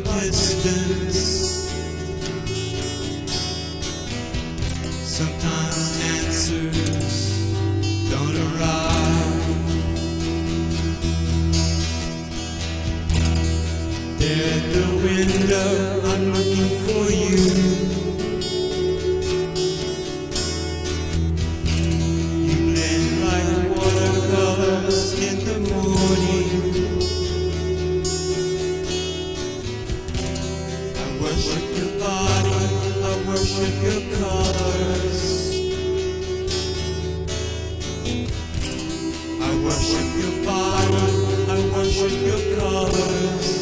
distance. Sometimes answers don't arrive. There at the window, I'm looking for. You worship your body, I worship your colors. I worship your body, I worship your colors.